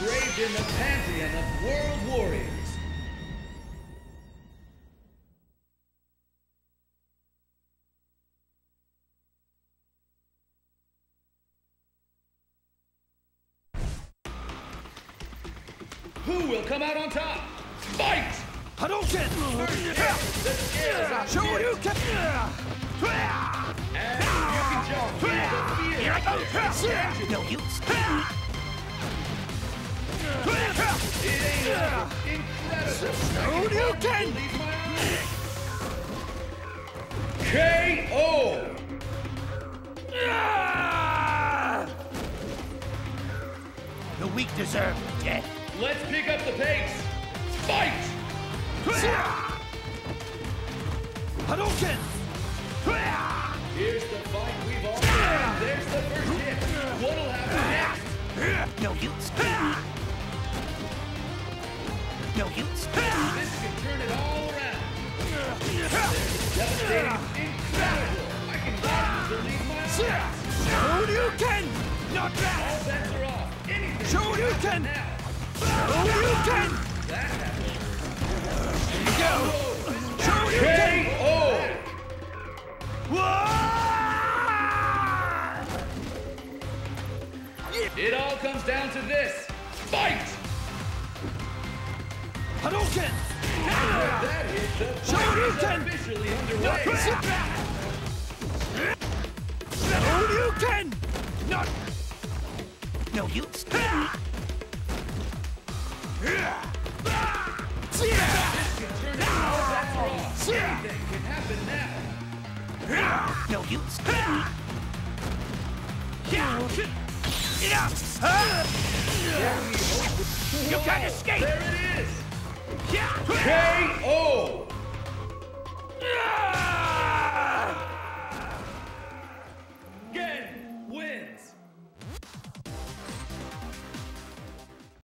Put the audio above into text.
in the pantheon of world warriors. Who will come out on top? Fight! Hadouken! Scales are Shoryuken! And you can just feel the fear Here I go! Tangible. No use! Ain't. Incredible. Shoryuken! Believe. KO! The weak deserve death. Let's pick up the pace. Fight! Hadouken! Here's the fight we've No use! This can turn it all around. Incredible. I can my eyes. Shoryuken! Not bad! All bets are off. Anything Shoryuken! can happen now. Shoryuken! That happened. Go! Shoryuken! KO! It all comes down to this. Fight! Hadouken! That hit the Shoryuken! officially underway. Shoryuken! Not... No now. No use. You can't escape! There it is. KO!